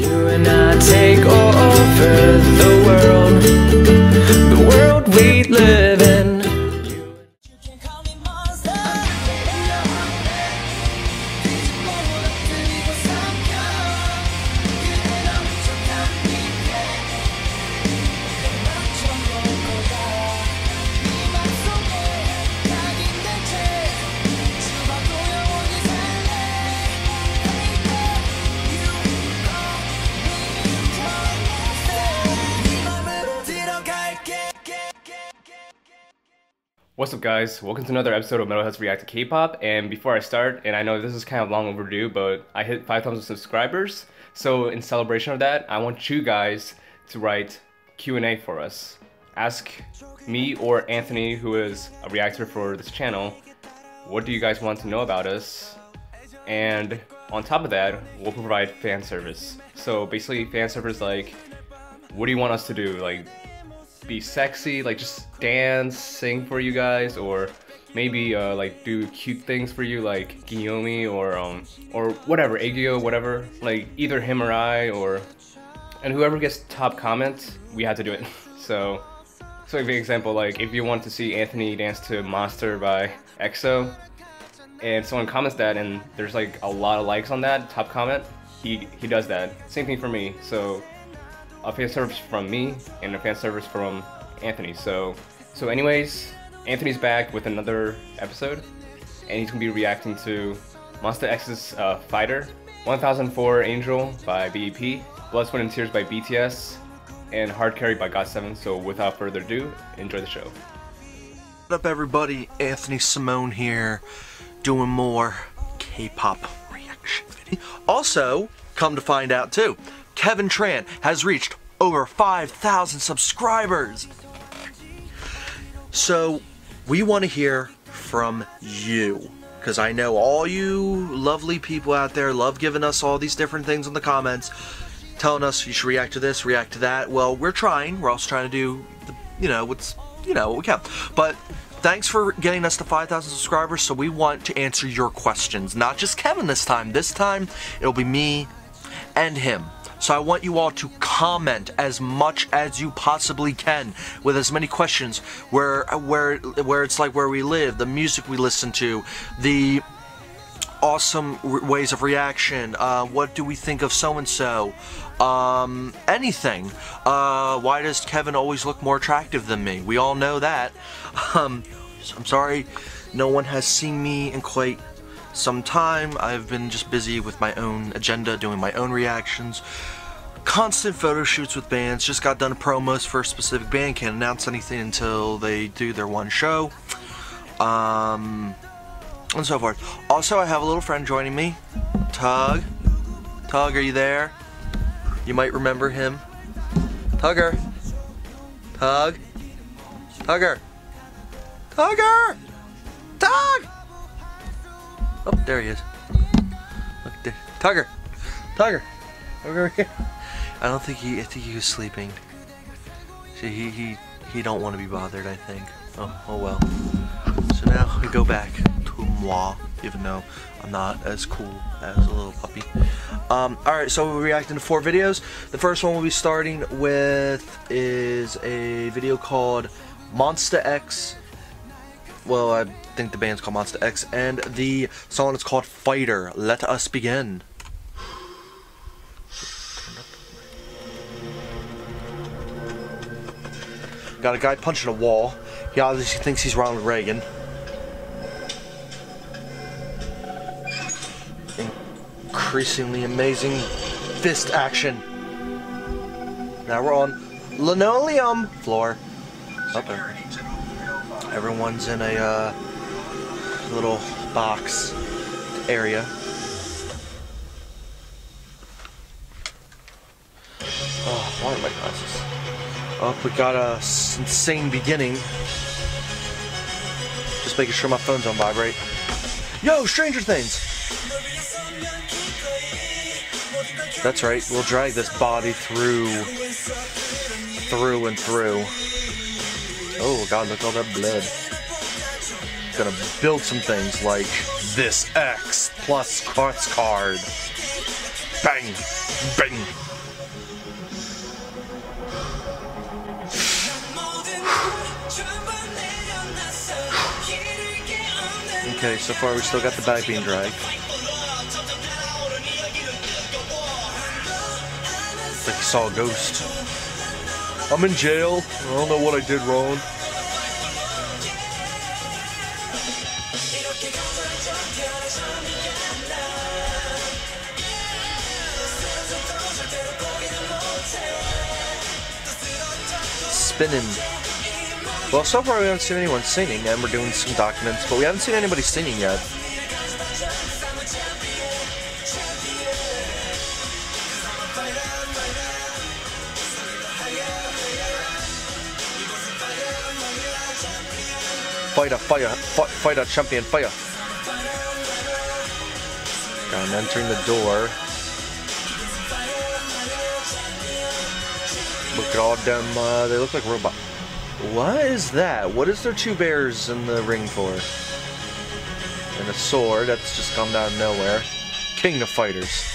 You and I take over guys? Welcome to another episode of Metalheads React to K-pop. And before I start, and I know this is kind of long overdue, but I hit 5,000 subscribers. So in celebration of that, I want you guys to write Q&A for us. Ask me or Anthony, who is a reactor for this channel, what do you guys want to know about us? And on top of that, we'll provide fan service. So basically, fan service like, what do you want us to do? Like, be sexy, like just dance, sing for you guys, or maybe uh, like do cute things for you, like Guillaume or um or whatever, aegyo, whatever. Like either him or I, or and whoever gets top comment, we had to do it. So, so for example, like if you want to see Anthony dance to Monster by EXO, and someone comments that, and there's like a lot of likes on that top comment, he he does that. Same thing for me. So a fan service from me and a fan service from Anthony. So, so anyways, Anthony's back with another episode, and he's gonna be reacting to Monsta X's uh, Fighter, 1004 Angel by BAP, Blood, Sweat, and Tears by BTS, and Hard Carry by GOT7. So, without further ado, enjoy the show. What up, everybody? Anthony Simone here, doing more K-pop reaction video. Also, come to find out too, Kevin Tran has reached over 5,000 subscribers. So, we want to hear from you. Because I know all you lovely people out there love giving us all these different things in the comments, telling us you should react to this, react to that. Well, we're trying. We're also trying to do, the, you know, what's, you know, what we can. But thanks for getting us to 5,000 subscribers. So we want to answer your questions. Not just Kevin this time. This time, it'll be me and him. So I want you all to comment as much as you possibly can with as many questions where where where it's like where we live, the music we listen to, the awesome ways of reaction. Uh, what do we think of so and so? Um, anything. Uh, why does Kevin always look more attractive than me? We all know that. Um, I'm sorry, no one has seen me in quite some time. I've been just busy with my own agenda, doing my own reactions. Constant photo shoots with bands. Just got done promos for a specific band. Can't announce anything until they do their one show. Um, and so forth. Also, I have a little friend joining me. Tug. Tug, are you there? You might remember him. Tugger. Tug. Tugger. Tugger! Tug! Oh, there he is. Look there. Tugger. Tugger. Over here. I don't think he. I think he was sleeping. See, he he he don't want to be bothered. I think. Oh oh well. So now we go back to moi, even though I'm not as cool as a little puppy. Um, Alright, so we're reacting to four videos. The first one we'll be starting with is a video called Monsta X. Well, I think the band's called Monsta X, and the song is called Fighter. Let us begin. Got a guy punching a wall. He obviously thinks he's Ronald Reagan. Increasingly amazing fist action. Now we're on linoleum floor. There. Everyone's in a uh, little box area. Oh, why are my glasses? Oh, we got a insane beginning. Just making sure my phone's on vibrate. Yo, Stranger Things! That's right, we'll drag this body through, through and through. Oh god, look at all that blood. Gonna build some things like this X plus quartz card. Bang! Bang! Okay, so far we still got the bag being dragged. Like he saw a ghost. I'm in jail. I don't know what I did wrong. Spinning. Well, so far we haven't seen anyone singing, and we're doing some documents, but we haven't seen anybody singing yet. Fighter, fire, fi- fighter, champion, fire. Okay, I'm entering the door. Look at all them, uh, they look like robots. What is that? What is there two bears in the ring for? And a sword that's just come out of nowhere. King of Fighters.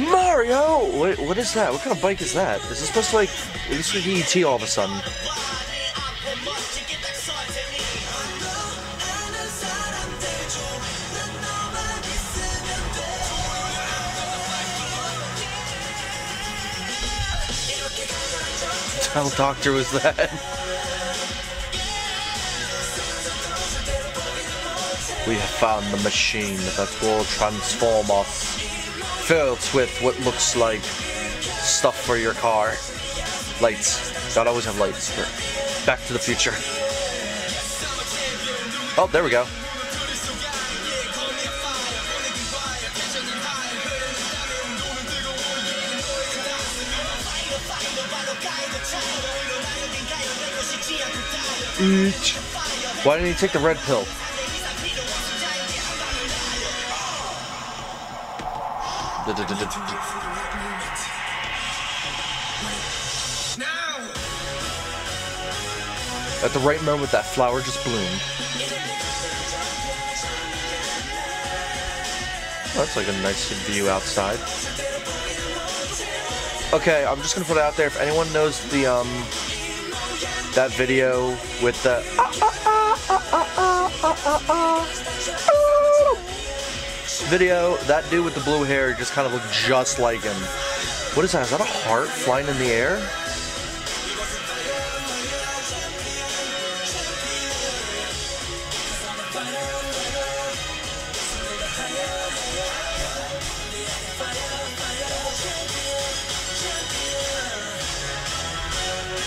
Mario! What, what is that? What kind of bike is that? Is this supposed to like... This like ET all of a sudden. Hell doctor was that? We have found the machine that will transform us. Filled with what looks like stuff for your car. Lights. Gotta always have lights. For Back to the future. Oh, there we go. Why didn't he take the red pill? At the right moment, that flower just bloomed. That's like a nice view outside. Okay, I'm just gonna put it out there. If anyone knows the um that video with the video, that dude with the blue hair just kind of looked just like him. What is that? Is that a heart flying in the air?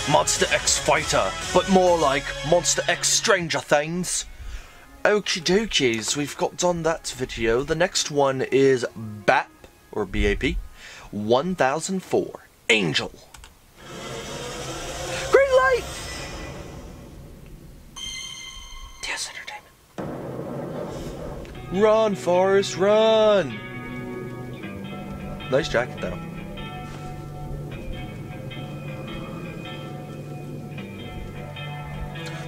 Monsta X Fighter, but more like Monsta X Stranger Things. Okie dokies, we've got done that video. The next one is BAP, or BAP, 1004, Angel. Green light! TS Entertainment. Run, Forrest, run! Nice jacket, though.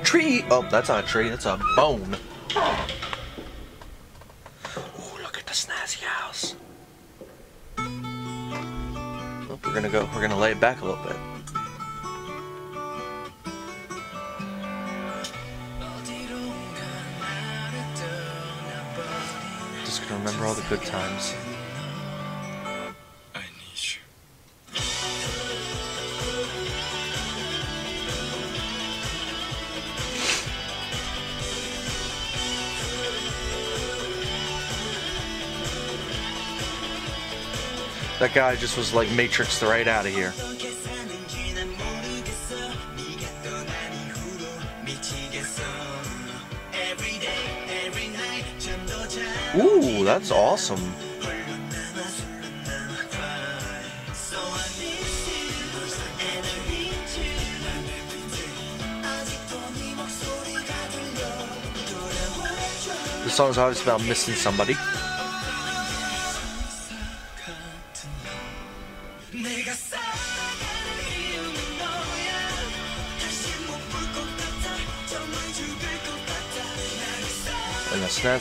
Tree! Oh, that's not a tree, that's a bone. Oh, look at the snazzy house. We're gonna go, we're gonna lay it back a little bit. Just gonna remember all the good times. That guy just was like Matrixed right out of here. Ooh, that's awesome. The song is obviously about missing somebody.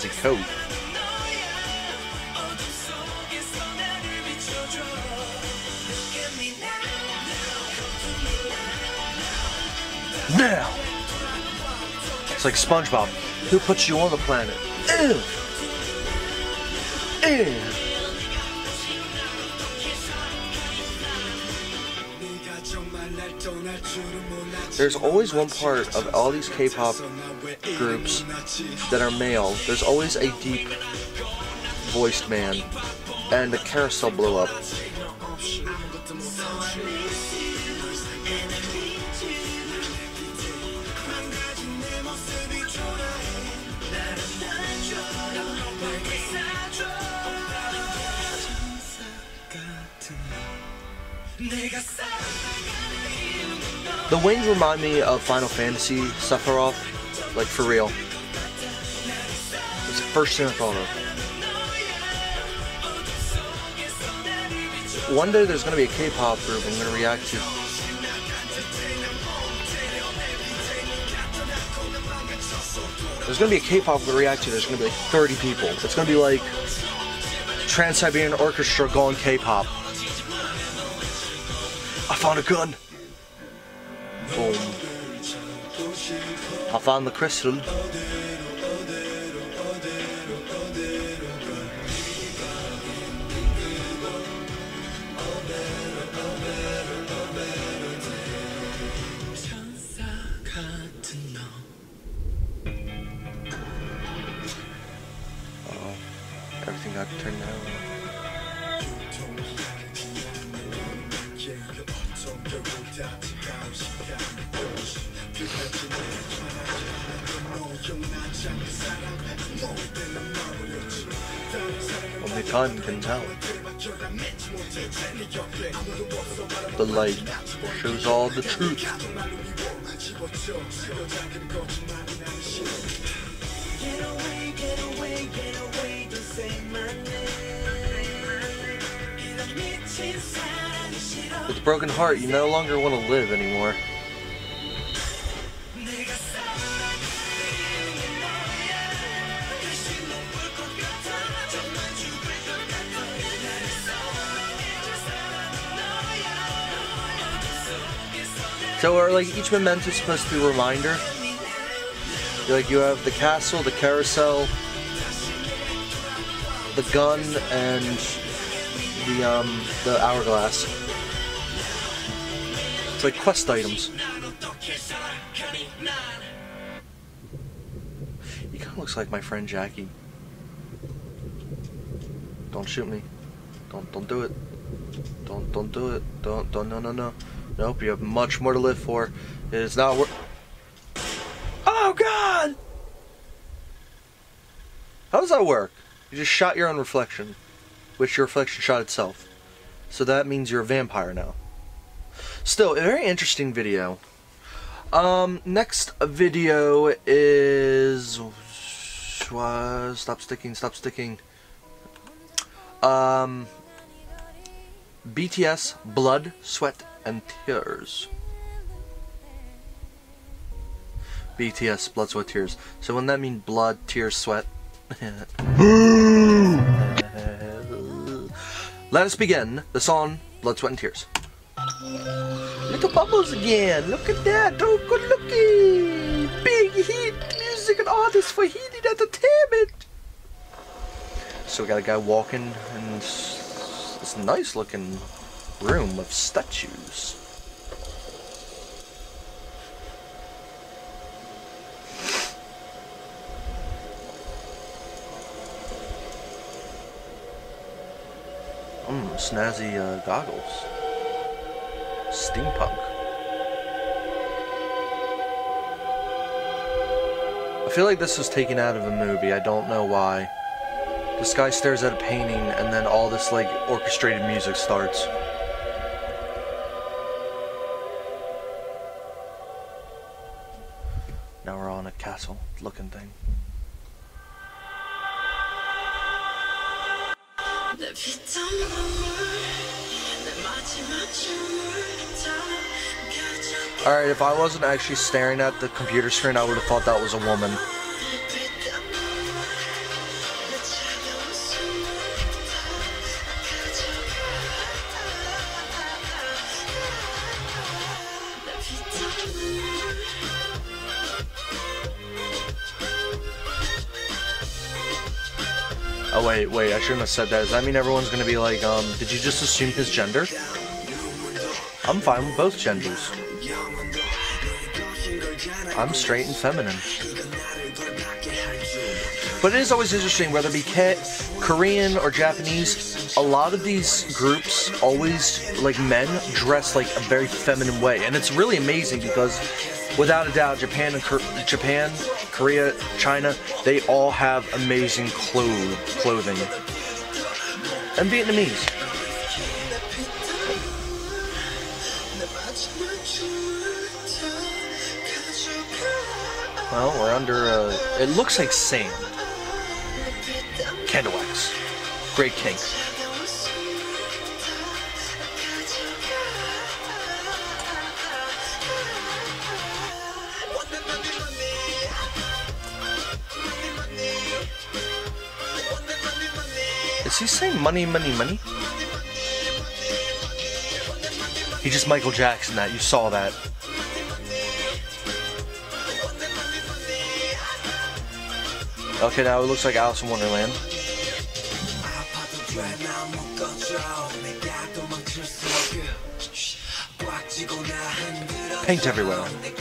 And a coat. Now! It's like SpongeBob. Who puts you on the planet? Ew! Ew! There's always one part of all these K-pop groups that are male. There's always a deep voiced man. And the carousel blew up. The wings remind me of Final Fantasy Sephiroth, like for real. It's the first thing I thought of. One day there's gonna be a K-pop group I'm gonna react to. There's gonna be a K-pop to react to. There's gonna be like 30 people. It's gonna be like Trans-Siberian Orchestra going K-pop. I found a gun. Found the crystal. Everything got turned down. Only time can tell. The light shows all the truth. With a broken heart, you no longer want to live anymore. So are like each memento supposed to be a reminder? Like you have the castle, the carousel, the gun, and the um the hourglass. It's like quest items. He kind of looks like my friend Jackie. Don't shoot me. Don't don't do it. Don't don't do it. Don't don't no no no. Nope, you have much more to live for. It is not worth. Oh God! How does that work? You just shot your own reflection, which your reflection shot itself. So that means you're a vampire now. Still, a very interesting video. Um, next video is. Uh, stop sticking, stop sticking. Um, BTS Blood, Sweat, Tears. BTS Blood, Sweat, Tears. So wouldn't that mean blood, tears, sweat? Let us begin the song Blood, Sweat, and Tears. Little bubbles again. Look at that. Oh, good looking. Big Hit music and artists for heated entertainment. So we got a guy walking and this nice looking room of statues. Mmm, snazzy uh, goggles. Steampunk. I feel like this was taken out of a movie. I don't know why. This guy stares at a painting and then all this like orchestrated music starts. if I wasn't actually staring at the computer screen, I would have thought that was a woman. Oh wait, wait, I shouldn't have said that. Does that mean everyone's gonna be like, um, did you just assume his gender? I'm fine with both genders. I'm straight and feminine. But it is always interesting, whether it be Korean or Japanese, a lot of these groups always, like men, dress like a very feminine way. And it's really amazing because, without a doubt, Japan and Japan, Korea, China, they all have amazing clo- clothing. And Vietnamese. Well, we're under a. It looks like sand. Candle wax. Great kink. Is he saying money, money, money? He just Michael Jackson that. You saw that. Okay, now it looks like Alice in Wonderland. Paint everywhere.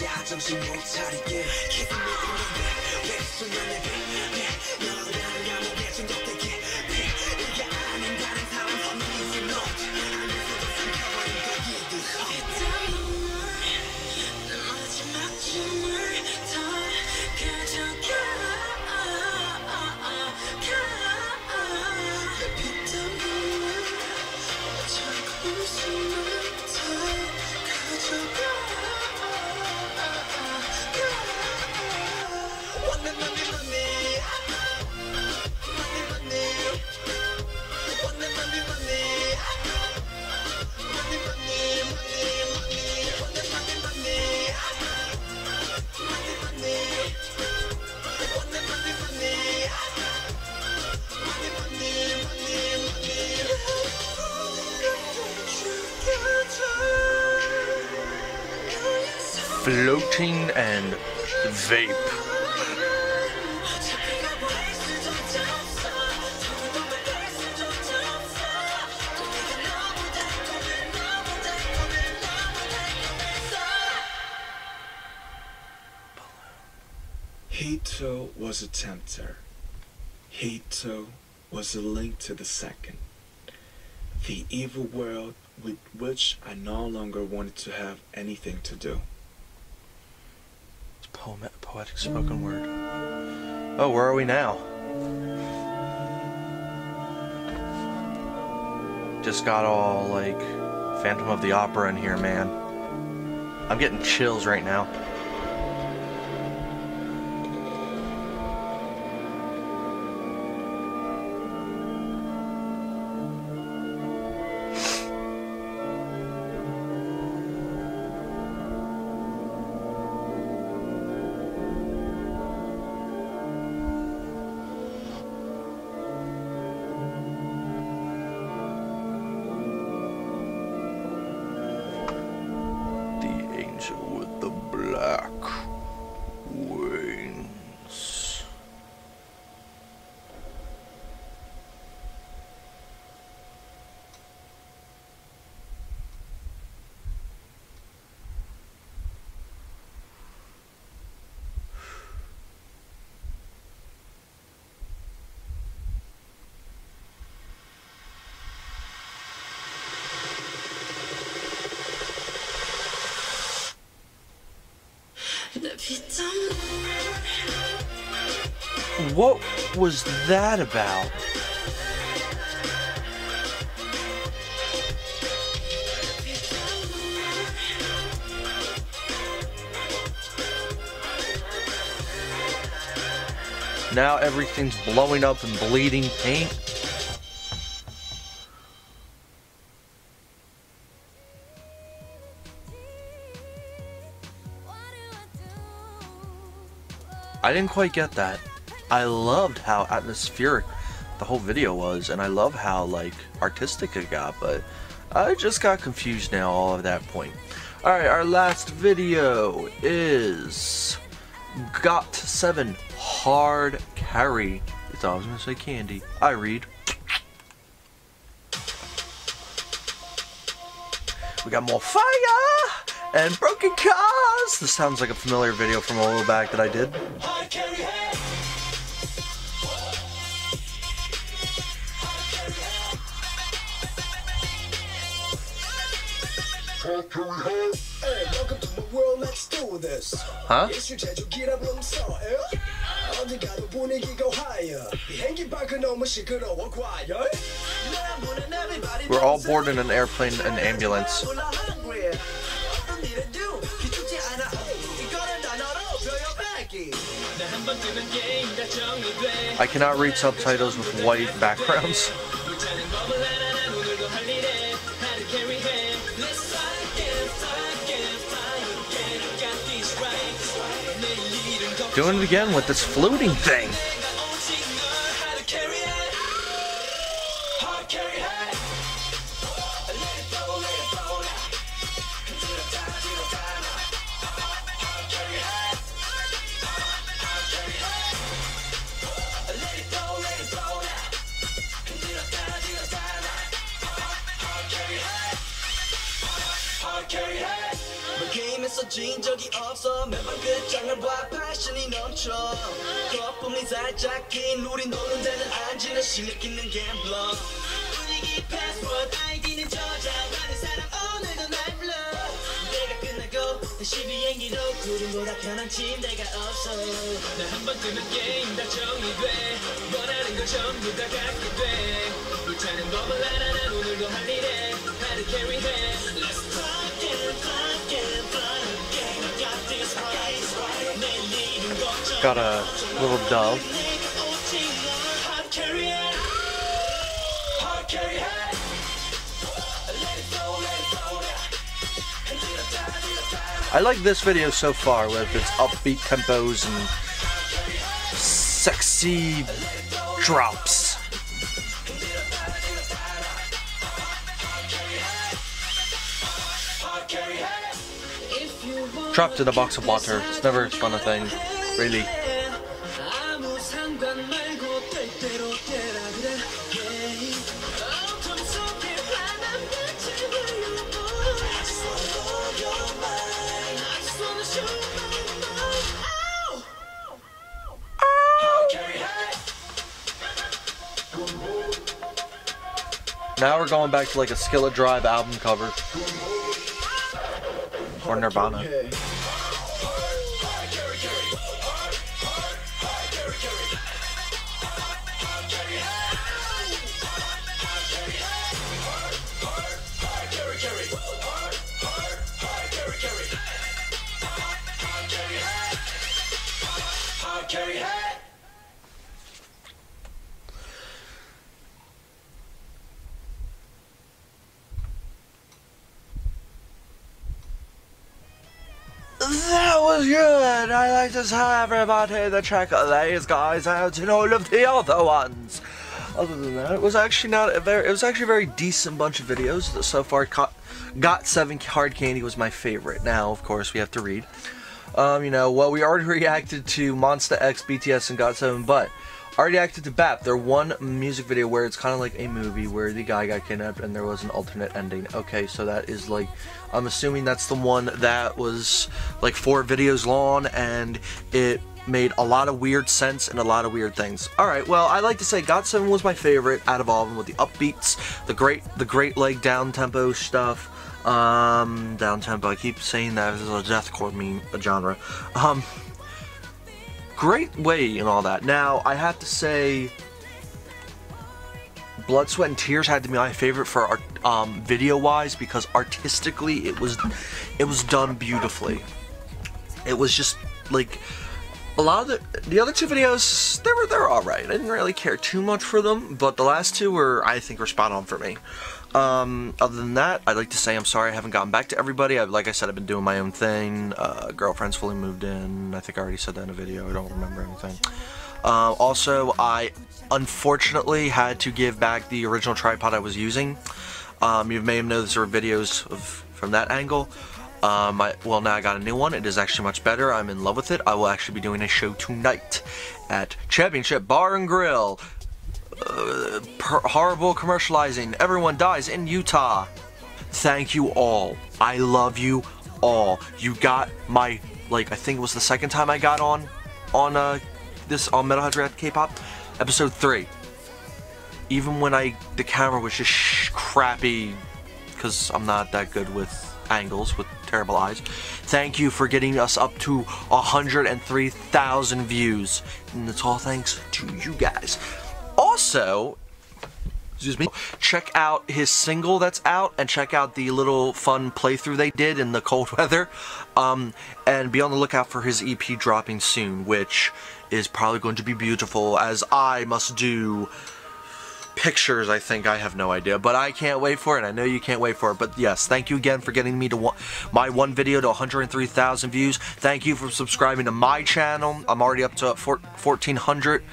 Floating and vape. He too was a tempter. He too was a link to the second. The evil world with which I no longer wanted to have anything to do. Poem- poetic spoken word. Oh, where are we now? Just got all like Phantom of the Opera in here, man. I'm getting chills right now. What was that about? Now everything's blowing up and bleeding paint. I didn't quite get that. I loved how atmospheric the whole video was, and I love how like artistic it got, but I just got confused now all of that point. Alright, our last video is Got 7 Hard Carry. It thought I was gonna say candy. I read. We got more fire and broken cars. This sounds like a familiar video from a little back that I did. Hey, welcome to the world, let's do this. Huh? 예술 제조 기랍 음성, 에? 어디 가도 분위기가 higher. 비행기 밖은 너무 시끄러워, quiet. We're all bored in an airplane and ambulance. I cannot read subtitles with white backgrounds. Doing it again with this fluting thing. 넘쳐 거품이 살짝 긴 우리 노는 데는 앉으는 실력 있는 갬블러. 분위기 패스워드 아이디는 저장하는 사람 오늘도 날 불러. 내가 끝나고 다시 비행기로 구름보다 편한 침대가 없어. 나 한 번 뜨면 게임 다 정리돼. 원하는 걸 전부 다 갖게 돼. 불타는 법을 알아 난 오늘도 할 일에. 하루 캐리해. Let's rock and rock and rock again I got this right got a little dove. I like this video so far with its upbeat tempos and sexy drops. Trapped in a box of water, it's never fun a thing really. Now we're going back to like a Skillet Drive album cover. Or Nirvana. Was good. I like to tell everybody to check these guys out and all of the other ones. Other than that, it was actually not a very. It was actually a very decent bunch of videos. that So far, co- got seven hard candy was my favorite. Now, of course, we have to read. Um, you know, well, we already reacted to Monsta X, BTS, and Got Seven, but Already acted to BAP. Their one music video where it's kind of like a movie where the guy got kidnapped and there was an alternate ending. Okay, so that is like, I'm assuming that's the one that was like four videos long and it made a lot of weird sense and a lot of weird things. All right, well, I like to say Got Seven was my favorite out of all of them with the upbeats, the great, the great like down tempo stuff. Um, down tempo. I keep saying that as a deathcore meme genre. Um, great way and all that. Now, I have to say, Blood, Sweat, and Tears had to be my favorite for art, um, video-wise because artistically it was it was done beautifully. It was just like a lot of the the other two videos they were they're all right. I didn't really care too much for them, but the last two were I think were spot on for me. Um, other than that, I'd like to say I'm sorry I haven't gotten back to everybody. I, like I said, I've been doing my own thing. Uh, girlfriend's fully moved in. I think I already said that in a video. I don't remember anything. Uh, also, I unfortunately had to give back the original tripod I was using. Um, you may have noticed there were videos of from that angle. Um, I, well, now I got a new one. It is actually much better. I'm in love with it. I will actually be doing a show tonight at Championship Bar and Grill. Uh, horrible commercializing. Everyone dies in Utah. Thank you all. I love you all. You got my like I think it was the second time I got on on uh this on Metalhead React K-pop episode 3. Even when I the camera was just crappy cuz I'm not that good with angles with terrible eyes. Thank you for getting us up to 103,000 views. And it's all thanks to you guys. Also, excuse me, check out his single that's out and check out the little fun playthrough they did in the cold weather. Um, and be on the lookout for his EP dropping soon, which is probably going to be beautiful as I must do pictures I think. I have no idea but I can't wait for it I know you can't wait for it. But yes thank you again for getting me to one, my one video to 103,000 views. Thank you for subscribing to my channel. I'm already up to 1400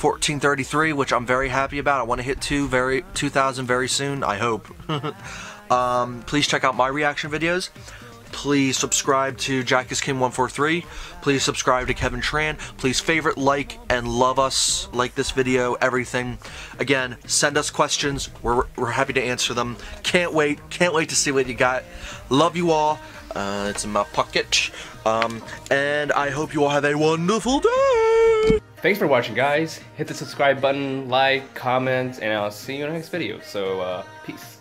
1433 which I'm very happy about I want to hit two very 2000 very soon I hope um, please check out my reaction videos Please subscribe to JackisKing143. Please subscribe to Kevin Tran. Please favorite, like, and love us. Like this video, everything. Again, send us questions. We're, we're happy to answer them. Can't wait. Can't wait to see what you got. Love you all. Uh, it's in my pocket. Um, and I hope you all have a wonderful day. Thanks for watching, guys. Hit the subscribe button, like, comment, and I'll see you in the next video. So, uh, peace.